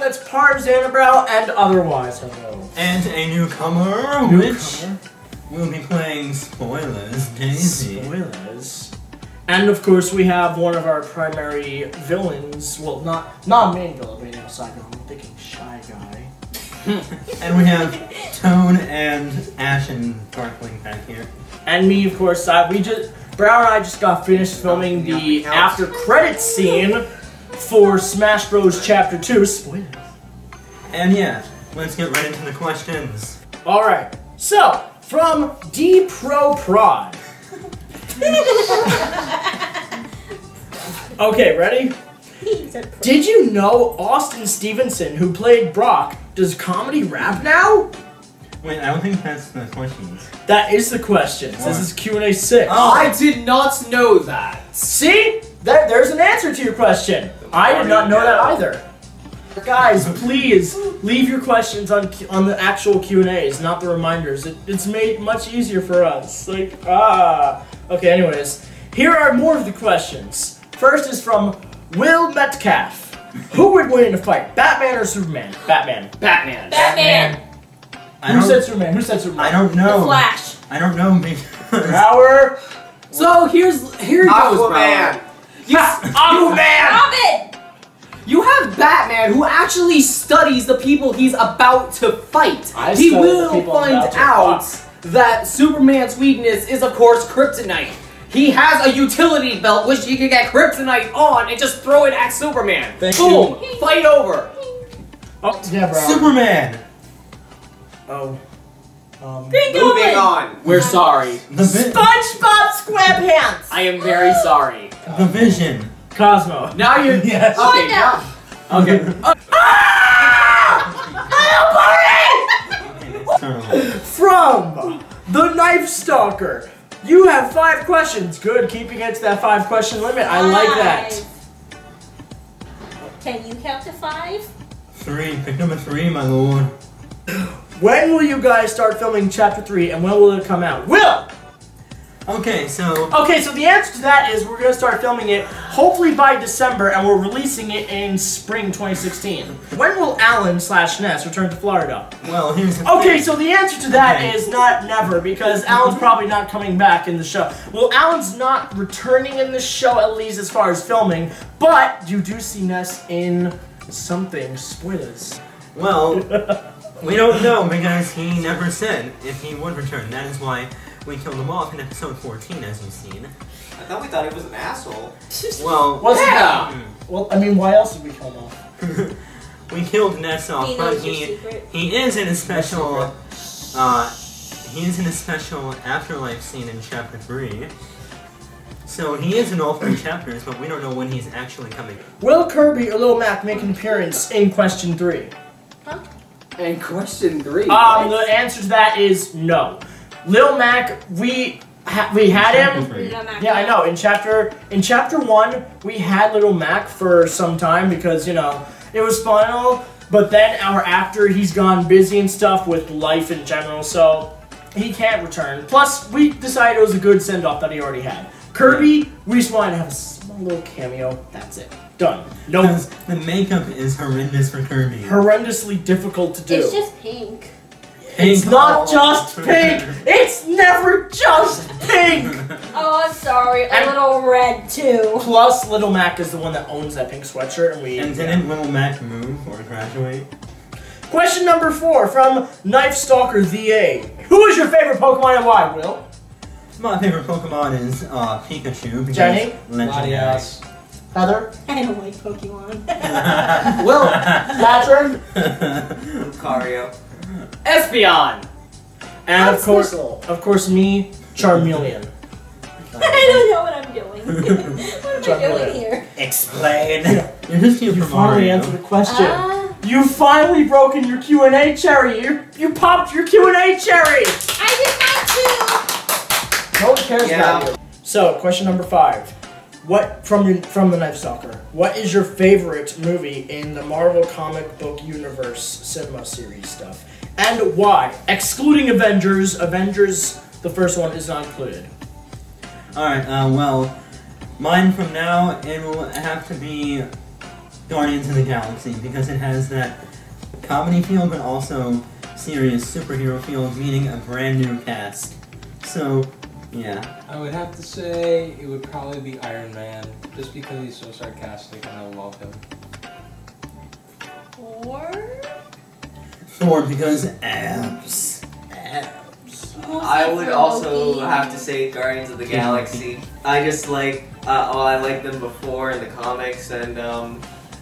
we everyone that's part of Zaandarbrow and otherwise. Hello. And a newcomer, which will be playing Spoilers Daisy. Spoilers. And of course, we have one of our primary villains. Well, not not main villain, but you know, side. I'm thinking shy guy. And we have Tone and Ash and Darkling back here. And me, of course. I, we just Brown and I just got finished filming oh, the after credits scene for Smash Bros. Chapter Two. Spoilers. And yeah, let's get right into the questions. All right. So from D Pro Prod. okay, ready? Did you know Austin Stevenson, who played Brock, does comedy rap now? Wait, I don't think that's the questions. That is the question. This is Q and A six. Oh. I did not know that. See, there, there's an answer to your question. I did not know that either. Guys, please leave your questions on on the actual Q and A's, not the reminders. It, it's made much easier for us. Like ah. Okay. Anyways, here are more of the questions. First is from Will Metcalf. Who would win in a fight, Batman or Superman? Batman. Batman. Batman. I Who said Superman? Who said Superman? I don't know. The Flash. I don't know because Power. So here's here goes, bro. Aquaman. You, Aquaman. Robin. You have Batman who actually studies the people he's about to fight. I he will find out fuck. that Superman's weakness is, of course, kryptonite. He has a utility belt which he can get kryptonite on and just throw it at Superman. Thank Boom! Fight over. Oh, yeah, bro. Superman. Oh. Um, Moving on. We're sorry. The, vi- SpongeBob SquarePants. I am very sorry. the Vision. Cosmo. Now you're. Yes. Okay, Wanda. now. Okay. Uh, Turn on. From the Knife Stalker. You have five questions. Good, keeping it to that five question limit. I like that. Can you count to five? Three. Pick number three, my lord. When will you guys start filming chapter three and when will it come out? Will! Okay, so Okay, so the answer to that is we're gonna start filming it hopefully by December and we're releasing it in spring 2016. When will Alan slash Ness return to Florida? well, here's the Okay, thing. so the answer to that Okay. is not never because Alan's probably not coming back in the show. Well, Alan's not returning in the show at least as far as filming, but you do see Ness in something. Spoilers. Well, we don't know because he never said if he would return. That is why we killed him off in episode 14, as you've seen. I thought we thought he was an asshole. Well, Was it Yeah. that? Well, I mean, why else did we kill him off? we killed Ness off, He but he he is in a special uh he is in a special afterlife scene in chapter three. So he is in all three chapters, but we don't know when he's actually coming. Will Kirby or Lil Mac make an appearance in question three? Huh? And question three. Um, what? the answer to that is no. Lil Mac, we ha- we had him. Chapter three. Little Mac. Yeah, I know. In chapter in chapter one, we had Little Mac for some time because you know it was fun. But then our after, he's gone busy and stuff with life in general, so he can't return. Plus, we decided it was a good send off that he already had. Kirby, we just wanted to have a small little cameo. That's it. Done. No, Because the makeup is horrendous for Kirby. horrendously difficult to do. It's just pink. It's not all just pink. It's never just pink. Oh, I'm sorry. A And- little red too. Plus, Little Mac is the one that owns that pink sweatshirt, and we. And didn't Little Mac move or graduate? Question number four from Knife Stalker VA. Who is your favorite Pokemon and why, Will? My favorite Pokemon is uh, Pikachu. because Jenny? Legendary. Latias. Heather? I don't like Pokemon. Will? Patrick? Lucario. Espeon. And I'm of course, Squirtle. of course, me, Charmeleon. I don't know what I'm doing. what am I Chocolate. doing here? Explain. You're just here You finally Mario. answered the question. Uh, you finally broken your Q and A cherry. You you popped your Q and A cherry. I did not No one cares Yeah. about you. So, question number five. What from your from the Knife Stalker? What is your favorite movie in the Marvel comic book universe cinema series stuff, and why? Excluding Avengers. Avengers, the first one is not included. Alright, uh, well, mine from now, it will have to be Guardians of the Galaxy because it has that comedy feel, but also serious superhero feel, meaning a brand new cast. So, yeah. I would have to say it would probably be Iron Man, just because he's so sarcastic and I love him. Or Thor because abs. Abs. I would also have to say Guardians of the Galaxy. I just like, uh, well, I liked them before in the comics, and um,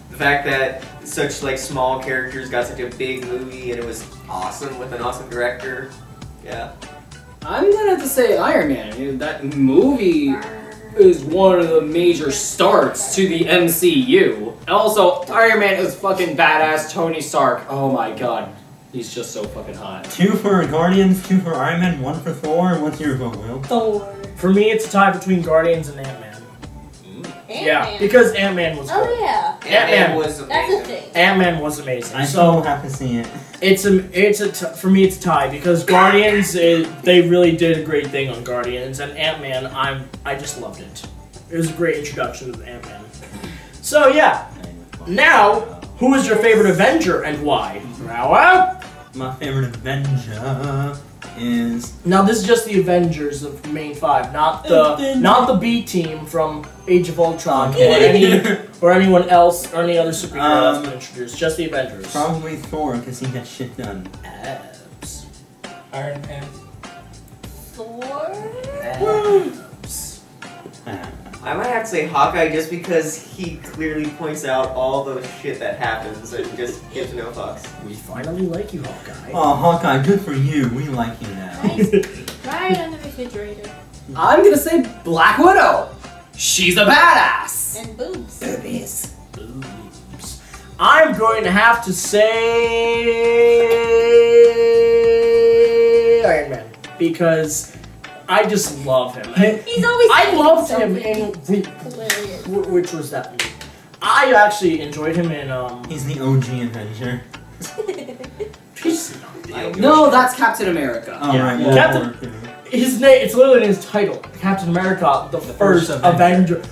the fact that such like small characters got such a big movie and it was awesome with an awesome director. Yeah. I'm gonna have to say Iron Man. You know, That movie is one of the major starts to the MCU. Also, Iron Man is fucking badass. Tony Stark. Oh my god, he's just so fucking hot. Two for Guardians, two for Iron Man, one for Thor. and What's your vote, Will? Thor. For me, it's a tie between Guardians and Ant Man. Mm. Yeah, Ant-Man. because Ant Man was Oh good. yeah, Ant-Man. Ant-Man was that's a amazing. thing. Ant Man was amazing. I so still have to see it. it's a it's a t- for me it's a tie because Guardians it, they really did a great thing on Guardians and Ant Man I'm I just loved it. It was a great introduction to Ant Man. So yeah, now who is your favorite Avenger and why? Now, My favorite Avenger is now this is just the Avengers of main five, not the not the B team from Age of Ultron or any or anyone else or any other superhero that's Um, been introduced. Just the Avengers. probably Thor because he gets shit done. Abs. Iron Man. Thor. Abs. I might have to say Hawkeye just because he clearly points out all the shit that happens and just gives no fucks. We finally like you, Hawkeye. Oh, Hawkeye, good for you. We like you now. Nice. right on the refrigerator. I'm gonna say Black Widow. She's a badass. And boobs. Boobies. Boobs. I'm going to have to say Iron Man because I just love him. I, He's always I saying loved him something in the, hilarious. wh- which was that movie? I actually enjoyed him in um. He's the OG Avenger. he's not the No, that's Captain America. Oh, Yeah. right. World Captain- War His name. It's literally in his title. Captain America, the, first, first Avenger. Avenger.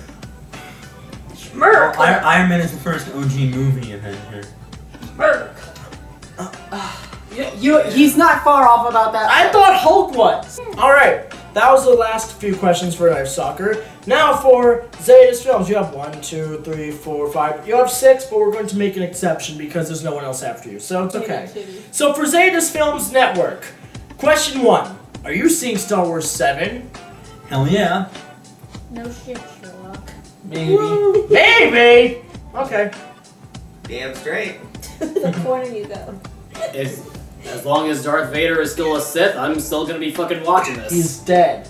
Well, I- Iron Man is the first OG movie Avenger. You, you, he's not far off about that. I thought Hulk was. All right, that was the last few questions for Knife Stalker. Now for Xeodis Films, you have one, two, three, four, five. You have six, but we're going to make an exception because there's no one else after you, so it's okay. So for Xeodis Films Network, question one: Are you seeing Star Wars Seven? Hell yeah. No shit, Sherlock. Maybe. Maybe. Okay. Damn straight. the corner you go. As, as long as Darth Vader is still a Sith, I'm still gonna be fucking watching this. He's dead.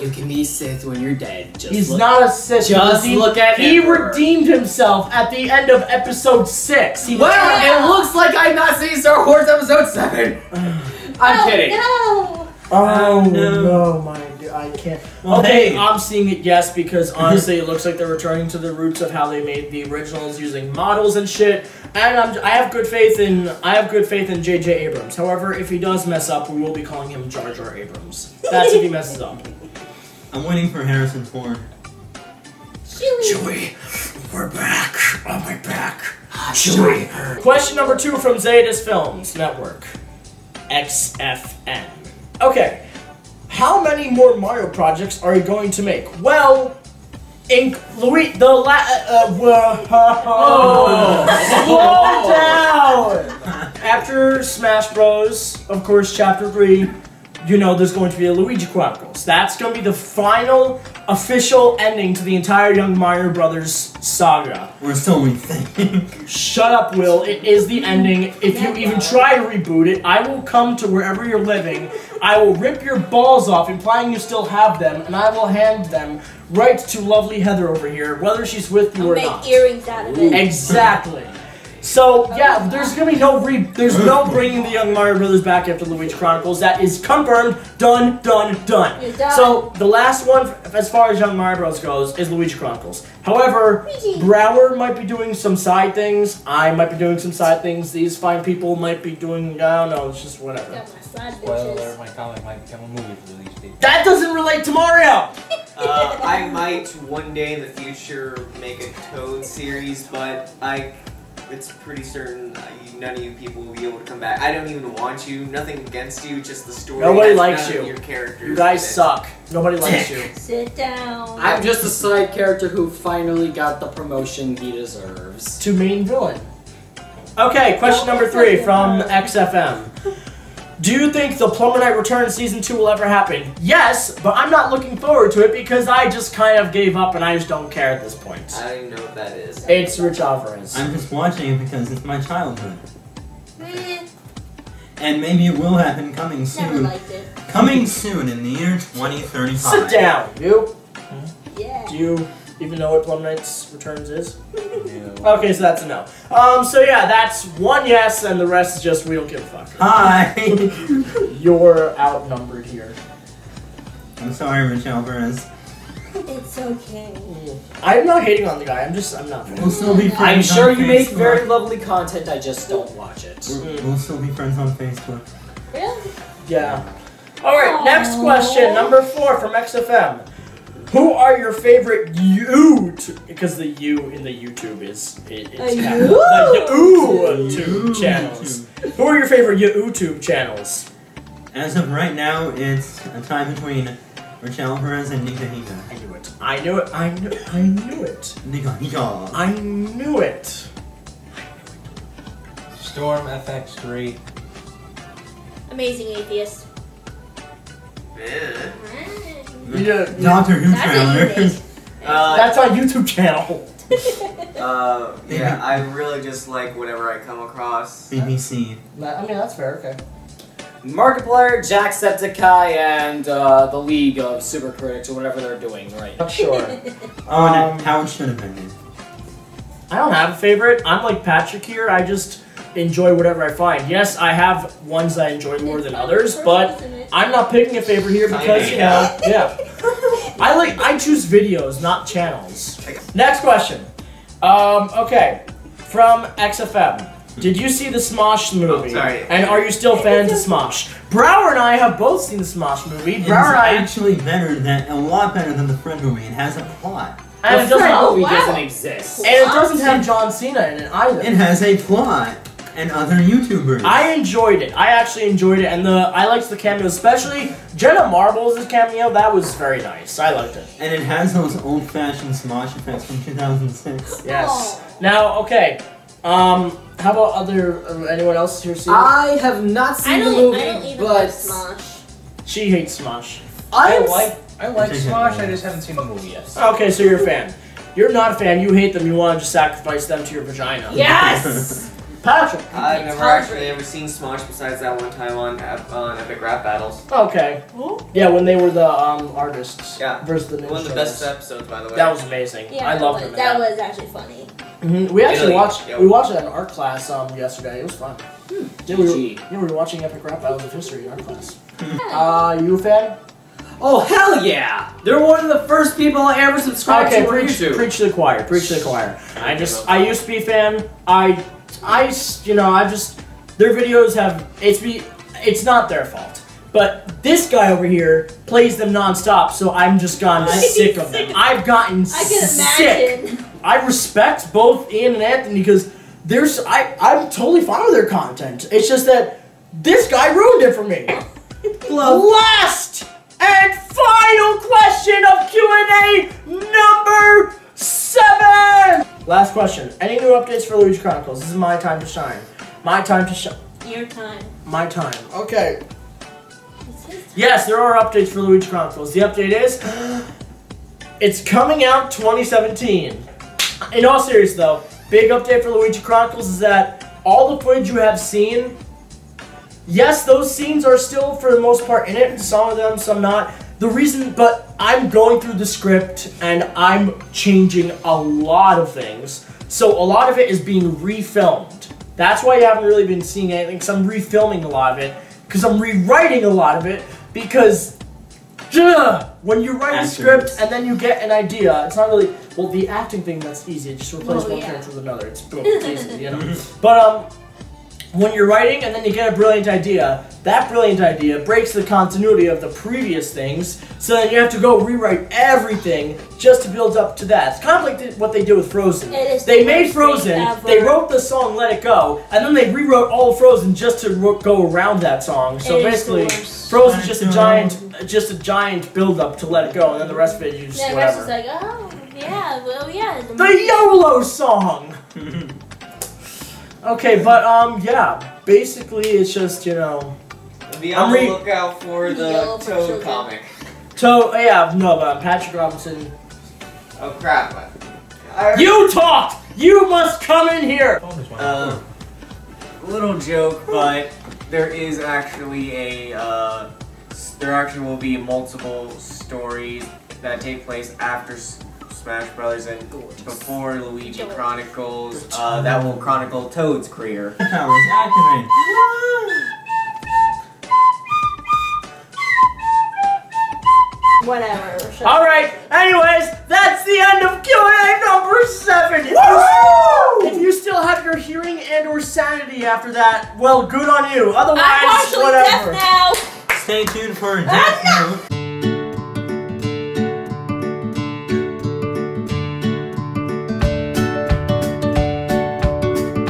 you can be Sith when you're dead. Just He's look- not a Sith. He Just redeemed- look at him. He Emperor. redeemed himself at the end of Episode Six. He Well, Yeah. it looks like I'm not seeing Star Wars Episode 7. I'm oh, kidding. No. Oh uh, no. no, my dude, I can't. Well, okay, hey. I'm seeing it yes because honestly, it looks like they're returning to the roots of how they made the originals using models and shit. And I'm, I have good faith in I have good faith in J.J. Abrams. However, if he does mess up, we will be calling him Jar Jar Abrams. That's if he messes up. I'm waiting for Harrison Ford. Chewie. we're back. On my back. Ah, Chewie. Question number two from Xeodis Films Network. XFN. Okay. How many more Mario projects are you going to make? Well, in Louis, the la- uh, uh, slow down. After Smash Bros, of course, Chapter Three, you know there's going to be a Luigi Chronicles. That's going to be the final official ending to the entire Young Mario Brothers saga. Or so we think. Shut up, Will. It is the ending. If you even try to reboot it, I will come to wherever you're living. I will rip your balls off, implying you still have them, and I will hand them right to lovely Heather over here, whether she's with you I'll or make not. earrings out of it. Exactly. So yeah, there's gonna be no re, there's no bringing the Young Mario Brothers back after Luigi Chronicles. That is confirmed, done, done, done. You're done. So the last one, as far as Young Mario Bros. goes, is Luigi Chronicles. However, Luigi. Brower might be doing some side things. I might be doing some side things. These fine people might be doing. I don't know. It's just whatever. Got my Spoiler alert, my comic might become a movie for these people. That doesn't relate to Mario. Uh, I might one day in the future make a Toad series, but I, it's pretty certain uh, none of you people will be able to come back. I don't even want you. Nothing against you. Just the story. Nobody likes you. Your characters. You guys suck. Nobody likes you. Sit down. I'm just a side character who finally got the promotion he deserves. to main villain. Okay, question number three from XFN. Do you think the Plumber Knight Return season two will ever happen? Yes, but I'm not looking forward to it because I just kind of gave up and I just don't care at this point. I don't even know what that is. It's Rich Alvarez. I'm just watching it because it's my childhood. And maybe it will happen coming never soon. liked it. Coming soon in the year 2035. Sit down, you. Yeah. Do you even know what Plum Knight's Returns is? No. Okay, so that's a no. Um, so yeah, that's one yes, and the rest is just we don't give a fuck. Hi! You're outnumbered here. I'm sorry, Rich Alvarez. It's okay. I'm not hating on the guy. I'm just I'm not. We'll still be friends I'm sure on you make Facebook. very lovely content, I just don't watch it. We're- We'll still be friends on Facebook. Really? Yeah. All right. Next question, number four from XFN. Who are your favorite YouTube? Because the U in the YouTube is it, it's A capital. the YouTube channels. Who are your favorite YouTube channels? As of right now, it's a tie between Rich Alvarez and NigaHiga. I knew it. I knew it. I knew. I knew it. NigaHiga. I knew it. Storm FX3. Amazing atheist. Eh. Yeah. Doctor Who That's a trailer. Uh, That's our YouTube channel. uh, yeah, I really just like whatever I come across. BBC. I mean, that's fair. Okay. Markiplier, Jacksepticeye, and uh, the League of Super Critics, or whatever they're doing right Not sure. Oh, Um, how it should have been. I don't have a favorite. I'm like Patrick here. I just enjoy whatever I find. Yes, I have ones I enjoy more than others, but I'm not picking a favorite here because you know, yeah. I like I choose videos, not channels. Next question. Um, okay, from XFN. Did you see the Smosh movie? Oh, sorry. And are you still fans of Smosh? Brower and I have both seen the Smosh movie. It's Brower and I, actually better than a lot better than the Friend movie. It has a plot. and it the doesn't, Friend Oh, movie wow. doesn't exist. and it doesn't have John Cena in it either. It has a plot and other YouTubers. I enjoyed it. I actually enjoyed it, and the I liked the cameo, especially Jenna Marbles' cameo. That was very nice. I liked it. and it has those old-fashioned Smosh effects from 2006. Yes. Oh. Now, okay. Um, how about other uh, anyone else here see? it? I have not seen the don't, movie, I don't even but like Smosh. she hates Smosh. I I'm like I like Smosh. I just haven't seen the movie yet. Okay, so you're a fan. You're not a fan. You hate them. You want to just sacrifice them to your vagina. Yes! Patrick. I've never Tons actually ever seen Smosh besides that one time on on Epic Rap Battles. Okay. Yeah, when they were the um artists. Yeah. Versus the One of the best episodes, by the way. That was amazing. Yeah, I that loved was, them. that that. was actually funny. Mhm. We actually Really? watched. Yeah. We watched it in art class um yesterday. It was fun. Yeah, we were, yeah, we were watching Epic Rap Battles of History in art class. Uh, you a fan? oh hell yeah! They're one of the first people I ever subscribed Okay, to on preach, YouTube. preach to the choir. Preach to the choir. I just, I used to be a fan. I, I, you know, I just, their videos have, it's be, it's not their fault. But this guy over here plays them nonstop, so I'm just gotten sick of them. I've gotten I can sick. imagine. I respect both Ian and Anthony because there's, I, I'm totally fine with their content. It's just that this guy ruined it for me. Last and final question of Q&A number seven. Last question. Any new updates for Luigi Chronicles? This is my time to shine. My time to shine. Your time. My time. Okay. Time. Yes, there are updates for Luigi Chronicles. The update is it's coming out 2017. In all seriousness, though, big update for Luigi Chronicles is that all the footage you have seen, yes, those scenes are still for the most part in it. Some of them, some not. The reason, but I'm going through the script and I'm changing a lot of things. So a lot of it is being refilmed. That's why you haven't really been seeing anything. Because I'm refilming a lot of it. Because I'm rewriting a lot of it. Because duh, when you write a script and then you get an idea, it's not really well the acting thing. That's easy. Just replace Oh, one yeah. character with another. It's boom, it's easy, you know. But um, when you're writing and then you get a brilliant idea, that brilliant idea breaks the continuity of the previous things. So then you have to go rewrite everything just to build up to that. It's kind of like what they did with Frozen. They the made Frozen. They wrote the song "Let It Go," and then they rewrote all of Frozen just to go around that song. So It is the basically, worst. Frozen's just a Let It Go. giant, just a giant build up to "Let It Go," and then the rest of it you just Yeah, the rest is whatever. like, oh, yeah, well, yeah. The, The YOLO song. Okay, but um, yeah. Basically, it's just you know. Be I'm on the lookout for the Yellow Toad comic. So yeah, no, but Patrick Robinson. Oh crap. I, You talked. You must come in here. Uh, little joke, but there is actually a uh, there actually will be multiple stories that take place after S- Smash Brothers and before Luigi Chronicles uh, that will chronicle Toad's career. Powers activate. whatever. shut All right. Anyways, that's the end of Q&A number seven. If you, if you still have your hearing and/or sanity after that, well, good on you. Otherwise, I'm partially whatever. deaf now. Stay tuned for Death Note.